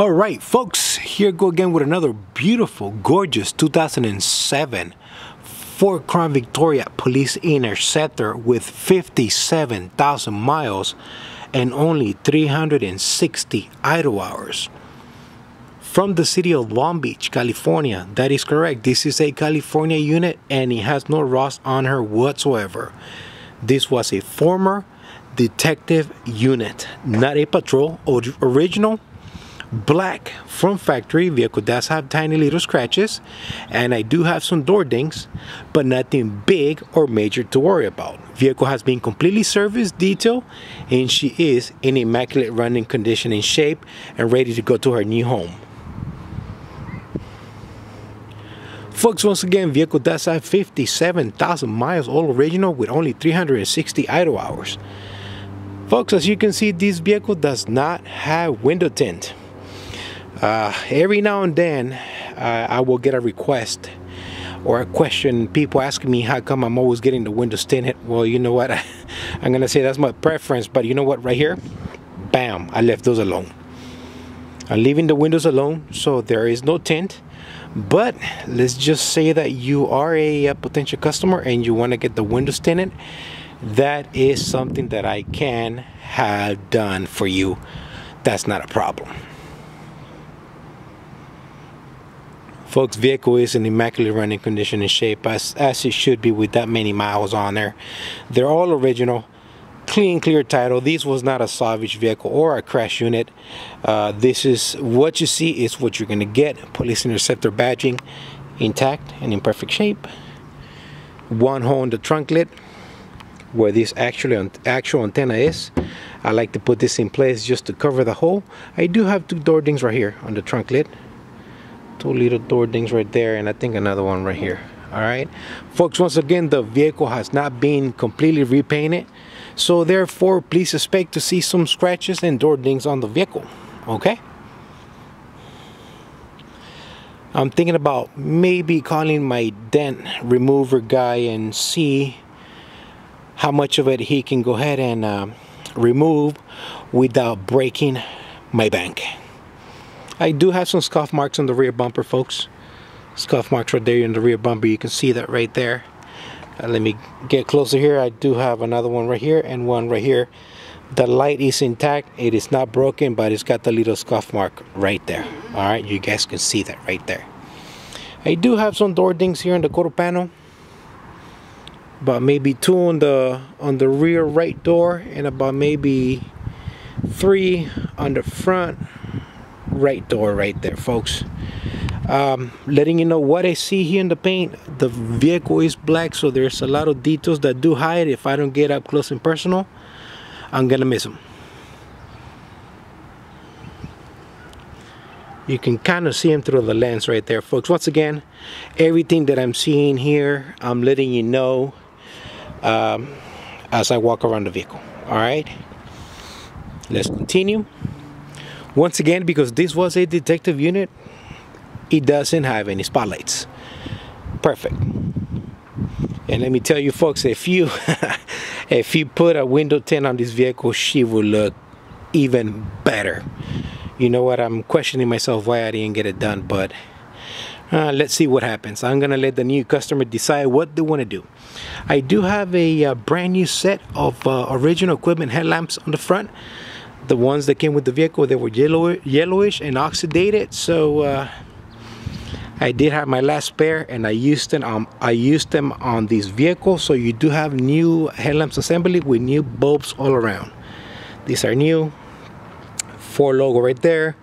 All right, folks, here go again with another beautiful, gorgeous 2007 Ford Crown Victoria Police Interceptor with 57,000 miles and only 360 idle hours. From the city of Long Beach, California. That is correct. This is a California unit and it has no rust on her whatsoever. This was a former detective unit, not a patrol. Original black from factory vehicle does have tiny little scratches and I do have some door dings but nothing big or major to worry about. Vehicle has been completely serviced detailed and she is in immaculate running condition and shape and ready to go to her new home. Folks once again vehicle does have 57,000 miles all original with only 360 idle hours. Folks as you can see this vehicle does not have window tint uh, every now and then uh, I will get a request or a question. People asking me how come I'm always getting the windows tinted. Well you know what? I'm gonna say that's my preference but you know what? Right here bam I left those alone. I'm leaving the windows alone so there is no tint. But let's just say that you are a, a potential customer and you want to get the windows tinted that is something that I can have done for you. That's not a problem Folks' vehicle is in immaculate running condition and shape as, as it should be with that many miles on there. They're all original, clean, clear title. This was not a salvage vehicle or a crash unit. Uh, this is what you see is what you're going to get. Police interceptor badging intact and in perfect shape. One hole in the trunk lid where this actually actual antenna is. I like to put this in place just to cover the hole. I do have two door dings right here on the trunk lid two little door dings right there and I think another one right here all right? Folks once again the vehicle has not been completely repainted so therefore please expect to see some scratches and door dings on the vehicle okay? I'm thinking about maybe calling my dent remover guy and see how much of it he can go ahead and uh, remove without breaking my bank I do have some scuff marks on the rear bumper, folks. Scuff marks right there in the rear bumper. You can see that right there. Uh, let me get closer here. I do have another one right here and one right here. The light is intact. It is not broken, but it's got the little scuff mark right there. All right, you guys can see that right there. I do have some door dings here in the quarter panel about maybe two on the on the rear right door and about maybe three on the front right door right there folks. Um, letting you know what I see here in the paint the vehicle is black so there's a lot of details that do hide. If I don't get up close and personal I'm gonna miss them you can kind of see them through the lens right there folks. Once again everything that I'm seeing here I'm letting you know um, as I walk around the vehicle. All right? Let's continue once again, because this was a detective unit, it doesn't have any spotlights. Perfect. And let me tell you folks, if you if you put a window tint on this vehicle, she will look even better. You know what, I'm questioning myself why I didn't get it done, but uh, let's see what happens. I'm gonna let the new customer decide what they want to do. I do have a, a, uh, brand new set of uh, original equipment headlamps on the front the ones that came with the vehicle they were yellow yellowish and oxidated. So uh, I did have my last pair and I used them um, I used them on this vehicle so you do have new headlamps assembly with new bulbs all around. These are new Ford logo right there.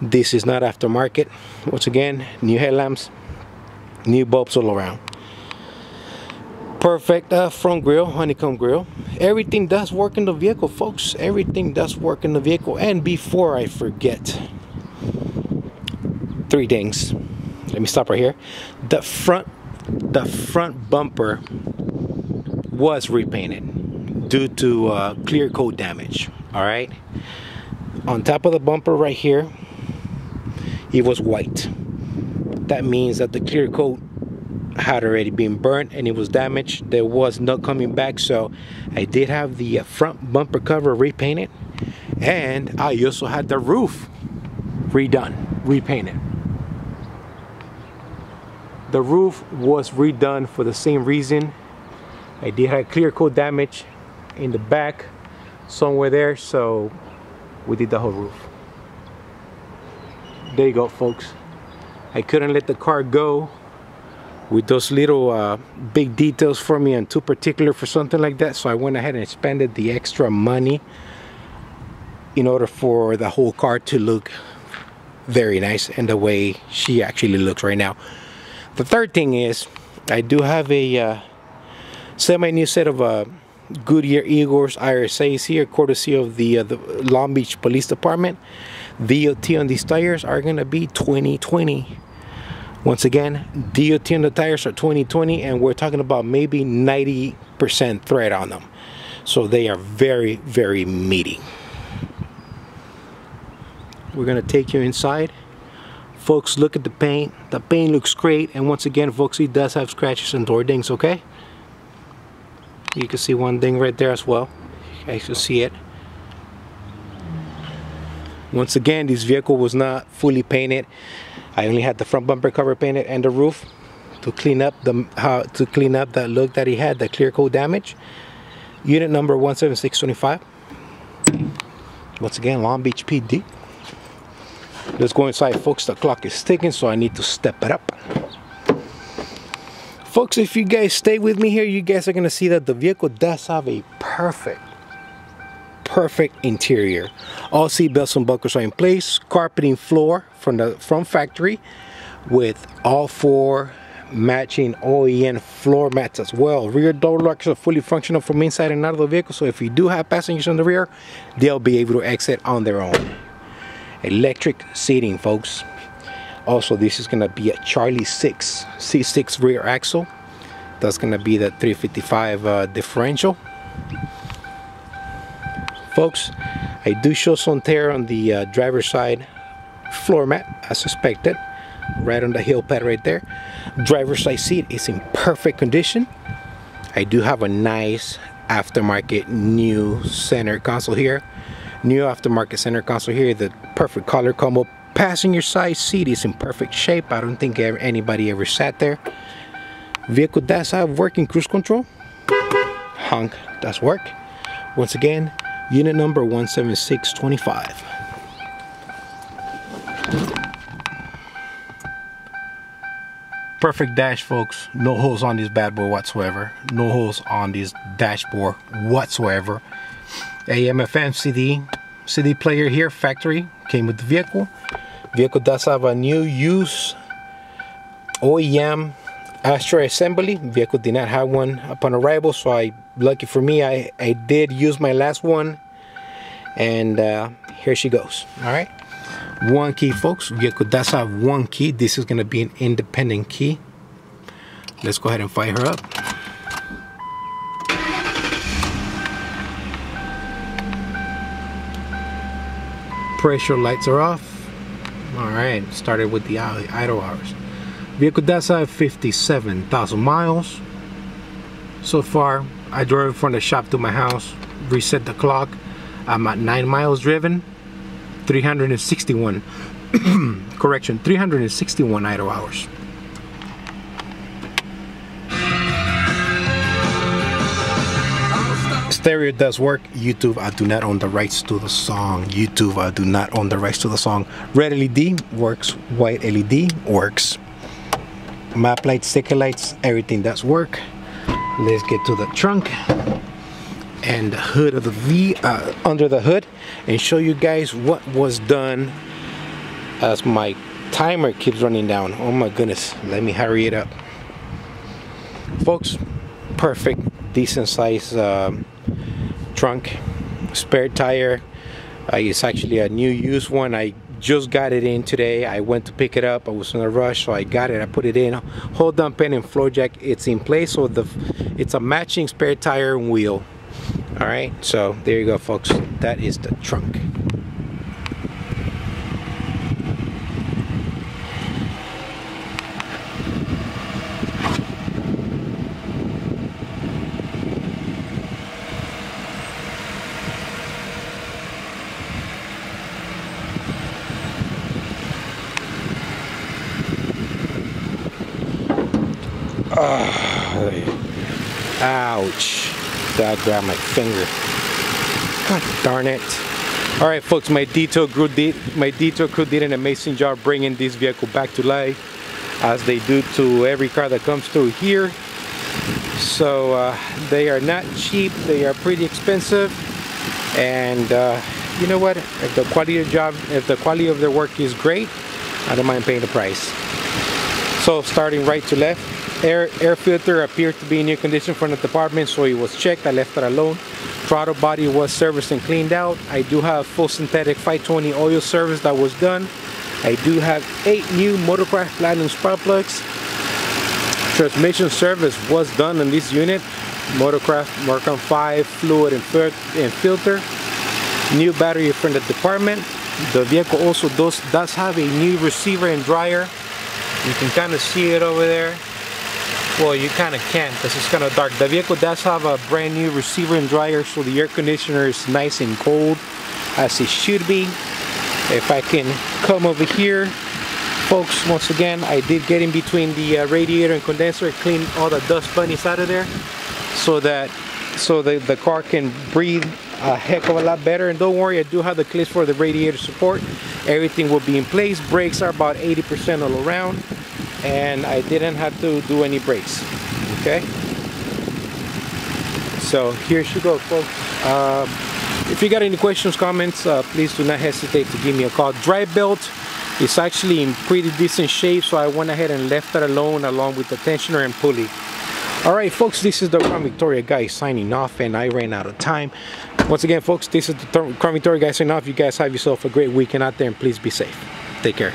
This is not aftermarket. Once again new headlamps new bulbs all around perfect uh, front grill honeycomb grill. Everything does work in the vehicle folks. Everything does work in the vehicle. And before I forget three things. Let me stop right here. The front the front bumper was repainted due to uh, clear coat damage all right? On top of the bumper right here it was white. That means that the clear coat had already been burnt and it was damaged there was no coming back so I did have the uh, front bumper cover repainted and I also had the roof redone, repainted. The roof was redone for the same reason. I did have clear coat damage in the back somewhere there, so we did the whole roof. There you go, folks. I couldn't let the car go with those little uh, big details for me and too particular for something like that. So I went ahead and spent the extra money in order for the whole car to look very nice and the way she actually looks right now. The third thing is I do have a uh, semi-new set of uh, Goodyear Eagles RSAs here courtesy of the, uh, the Long Beach Police Department. DOT on these tires are gonna be 2020 once again, DOT on the tires are 2020 and we're talking about maybe 90% thread on them. So they are very, very meaty. We're gonna take you inside. Folks, look at the paint. The paint looks great. And once again, folks, it does have scratches and door dings, okay? You can see one ding right there as well. You can see it. Once again, this vehicle was not fully painted. I only had the front bumper cover painted and the roof to clean up the how to clean up that look that he had, the clear coat damage. Unit number 17625. Once again, Long Beach PD. Let's go inside, folks. The clock is ticking, so I need to step it up. Folks, if you guys stay with me here, you guys are gonna see that the vehicle does have a perfect perfect interior. All seat belts and buckles are in place. Carpeting floor from the from factory with all four matching OEM floor mats as well. Rear door locks are fully functional from inside and out of the vehicle. So if you do have passengers in the rear, they'll be able to exit on their own. Electric seating, folks. Also, this is gonna be a Charlie 6 C6 rear axle. That's gonna be the 355 uh, differential. Folks, I do show some tear on the uh, driver's side floor mat as suspected right on the heel pad right there. Driver's side seat is in perfect condition. I do have a nice aftermarket new center console here. New aftermarket center console here the perfect color combo. Passenger side seat is in perfect shape. I don't think anybody ever sat there. Vehicle does have working cruise control. Honk does work. Once again unit number 17625. Perfect dash folks, no holes on this bad boy whatsoever, no holes on this dashboard whatsoever. AM FM CD, CD player here, factory, came with the vehicle. Vehicle does have a new use OEM ashtray assembly. Vehicle did not have one upon arrival, so I, lucky for me, I, I did use my last one. And uh, here she goes, all right? One key, folks. Vehicle does have one key. This is gonna be an independent key. Let's go ahead and fire her up. Pressure lights are off. All right, started with the idle hours. Vehicle does have 57,000 miles. So far, I drove from the shop to my house, reset the clock. I'm at 9 miles driven, 361, correction, 361 idle hours. stereo does work youtube i do not own the rights to the song youtube i do not own the rights to the song red led works white led works map lights, sticker lights, everything does work. Let's get to the trunk and the hood of the V uh, under the hood and show you guys what was done as my timer keeps running down. Oh my goodness, let me hurry it up. Folks, perfect, decent size um, trunk, spare tire. Uh, it's actually a new used one. I just got it in today. I went to pick it up. I was in a rush so I got it. I put it in. Hold down pin and floor jack. It's in place so the it's a matching spare tire and wheel. All right so there you go folks. That is the trunk Ouch. That grabbed my finger. God darn it. All right, folks, my detail crew did my detail crew did an amazing job bringing this vehicle back to life, as they do to every car that comes through here. So uh, they are not cheap; they are pretty expensive, and uh, you know what? If the quality of job, if the quality of their work is great, I don't mind paying the price. So starting right to left, air air filter appeared to be in new condition from the department, so it was checked. I left it alone. Throttle body was serviced and cleaned out. I do have full synthetic 520 oil service that was done. I do have eight new Motorcraft Platinum spark plugs. Transmission service was done on this unit. Motorcraft Mercon 5 fluid and, and filter. New battery from the department. The vehicle also does, does have a new receiver and dryer. You can kind of see it over there well you kind of can't because it's kind of dark. The vehicle does have a brand new receiver and dryer so the air conditioner is nice and cold as it should be. If I can come over here folks once again I did get in between the uh, radiator and condenser clean all the dust bunnies out of there so that so the, the car can breathe a heck of a lot better. And don't worry I do have the clips for the radiator support. Everything will be in place. Brakes are about 80% all around and I didn't have to do any brakes okay so here she goes folks uh, if you got any questions comments uh, please do not hesitate to give me a call drive belt is actually in pretty decent shape so I went ahead and left it alone along with the tensioner and pulley Alright folks, this is the Crown Victoria guy signing off and I ran out of time. Once again folks, this is the Crown Victoria guy signing off. You guys have yourself a great weekend out there and please be safe. Take care.